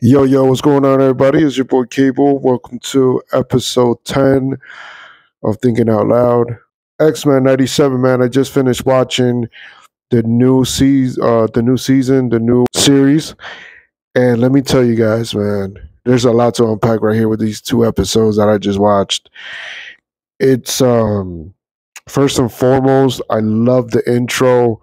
Yo, yo, what's going on, everybody? It's your boy Kable. Welcome to episode 10 of Thinking Out Loud. X Men 97, man. I just finished watching the new season, uh, the new season, the new series. And let me tell you guys, man, there's a lot to unpack right here with these two episodes that I just watched. It's um first and foremost, I love the intro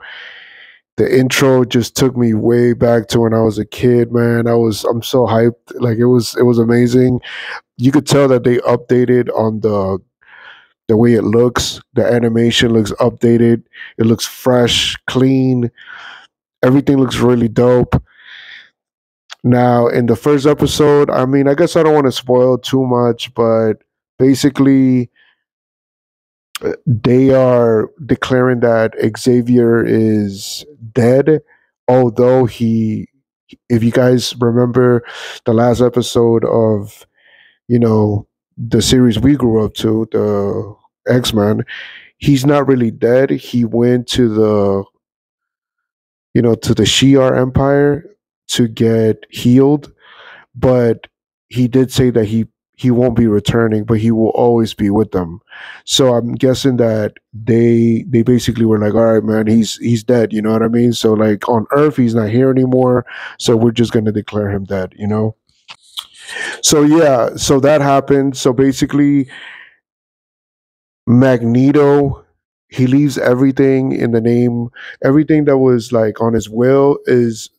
the intro just took me way back to when I was a kid, man. I was I'm so hyped. Like it was it was amazing. You could tell that they updated on the the way it looks. The animation looks updated. It looks fresh, clean. Everything looks really dope. Now, in the first episode, I mean, I guess I don't want to spoil too much, but basically they are declaring that Xavier is dead, although he, if you guys remember the last episode of, you know, the series we grew up to, the X Men, he's not really dead. He went to the, you know, to the Shi'ar Empire to get healed, but he did say that he he won't be returning, but he will always be with them. So I'm guessing that they they basically were like, all right, man, he's he's dead. You know what I mean? So like on Earth, he's not here anymore. So we're just gonna declare him dead. You know. So yeah, so that happened. So basically, Magneto he leaves everything in the name everything that was like on his will is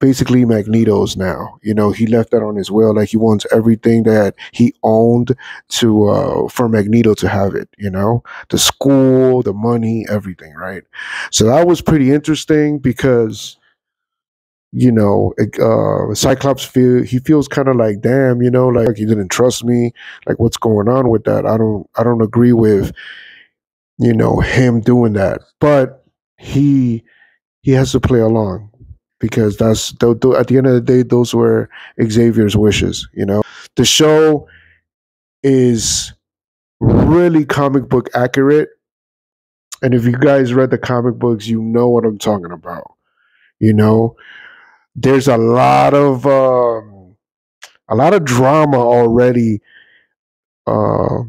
basically Magneto's now. You know, he left that on his will. Like he wants everything that he owned to uh for Magneto to have it, you know, the school, the money, everything, right? So that was pretty interesting because you know, uh, Cyclops feel he feels kind of like, damn, you know, like he didn't trust me. Like, what's going on with that? I don't, I don't agree with, you know, him doing that. But he, he has to play along because that's th- th- at the end of the day, those were Xavier's wishes. You know, the show is really comic book accurate, and if you guys read the comic books, you know what I'm talking about. You know, there's a lot of um, a lot of drama already. Uh,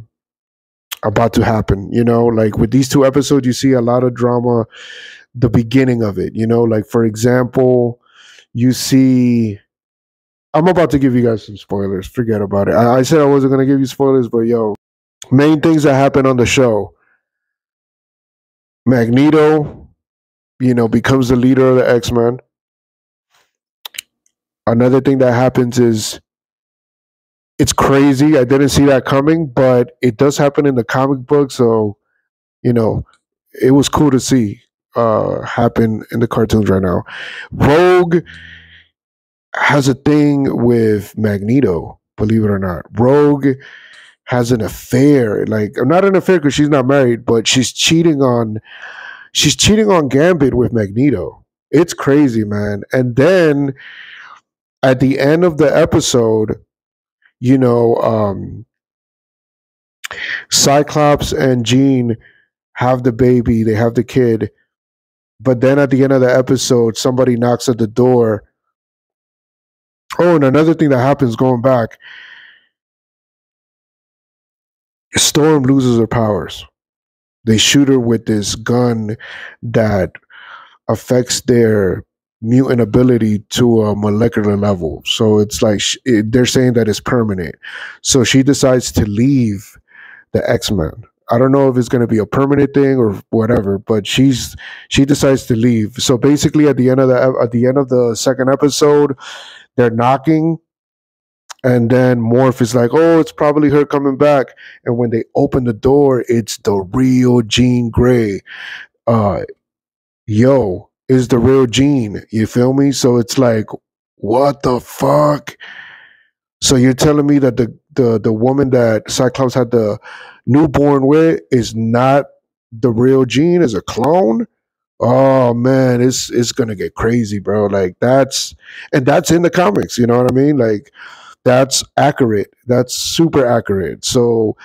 about to happen you know like with these two episodes you see a lot of drama the beginning of it. You know, like for example, you see. I'm about to give you guys some spoilers. Forget about it. I, I said I wasn't gonna give you spoilers, but yo, main things that happen on the show. Magneto, you know, becomes the leader of the X Men. Another thing that happens is it's crazy. I didn't see that coming, but it does happen in the comic book. So, you know, it was cool to see uh, happen in the cartoons right now. Rogue has a thing with Magneto, believe it or not. Rogue has an affair, like I'm not an affair because she's not married, but she's cheating on she's cheating on Gambit with Magneto. It's crazy, man. And then at the end of the episode, you know, um Cyclops and Jean have the baby, they have the kid, but then at the end of the episode, somebody knocks at the door. Oh, and another thing that happens going back Storm loses her powers. They shoot her with this gun that affects their mutant ability to a molecular level. So it's like it, they're saying that it's permanent. So she decides to leave the X Men. I don't know if it's going to be a permanent thing or whatever, but she's she decides to leave. So basically, at the end of the at the end of the second episode, they're knocking, and then Morph is like, "Oh, it's probably her coming back." And when they open the door, it's the real Jean Grey. Uh, yo, is the real Jean. You feel me? So it's like, what the fuck? So you're telling me that the the the woman that Cyclops had the newborn with is not the real Jean, is a clone? Oh man, it's it's gonna get crazy, bro. Like that's and that's in the comics, you know what I mean? Like that's accurate. That's super accurate. So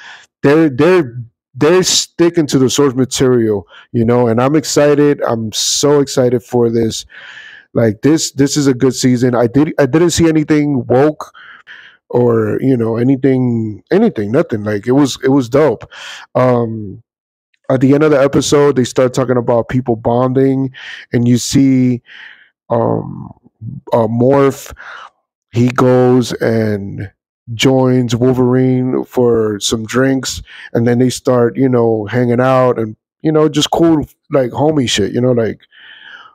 they're they're they're sticking to the source material, you know, and I'm excited. I'm so excited for this Like this, this is a good season. I did, I didn't see anything woke or you know anything, anything, nothing. Like it was, it was dope. Um, at the end of the episode, they start talking about people bonding, and you see, um, uh, Morph. He goes and joins Wolverine for some drinks, and then they start, you know, hanging out and you know, just cool like homie shit. You know, like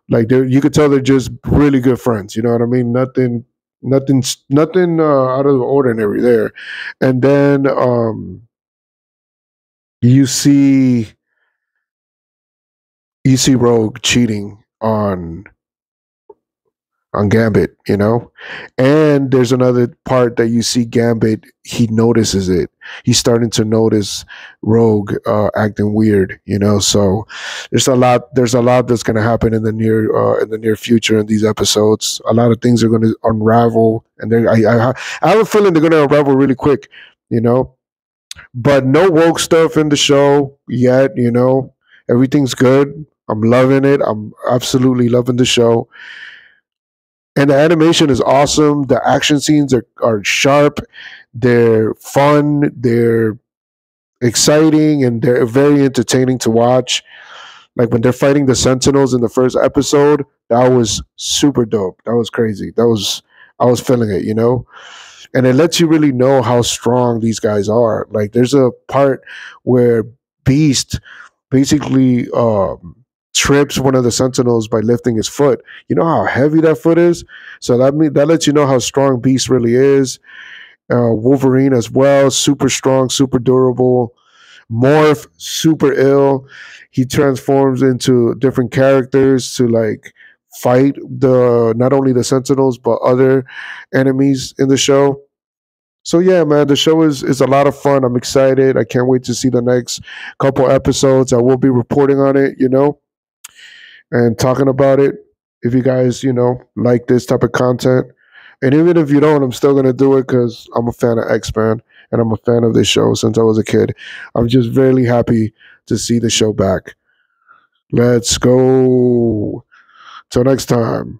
like they you could tell they're just really good friends. You know what I mean? Nothing, nothing, nothing uh, out of the ordinary there. And then um, you see you see Rogue cheating on on Gambit, you know? And there's another part that you see Gambit, he notices it. He's starting to notice Rogue uh, acting weird, you know? So there's a lot there's a lot that's going to happen in the near uh, in the near future in these episodes. A lot of things are going to unravel and I, I I have a feeling they're going to unravel really quick, you know? But no woke stuff in the show yet, you know? Everything's good. I'm loving it. I'm absolutely loving the show and the animation is awesome. The action scenes are, are sharp, they're fun, they're exciting, and they're very entertaining to watch. Like when they're fighting the Sentinels in the first episode, that was super dope. That was crazy. That was I was feeling it, you know? And it lets you really know how strong these guys are. Like there's a part where Beast basically um trips one of the sentinels by lifting his foot. You know how heavy that foot is? So that mean, that lets you know how strong Beast really is. Uh, Wolverine as well, super strong, super durable. Morph, super ill. He transforms into different characters to like fight the not only the Sentinels but other enemies in the show. So yeah, man, the show is is a lot of fun. I'm excited. I can't wait to see the next couple episodes. I will be reporting on it, you know and talking about it. If you guys, you know, like this type of content, and even if you don't, I'm still gonna do it because I'm a fan of X Men and I'm a fan of this show since I was a kid. I'm just really happy to see the show back. Let's go. Till next time.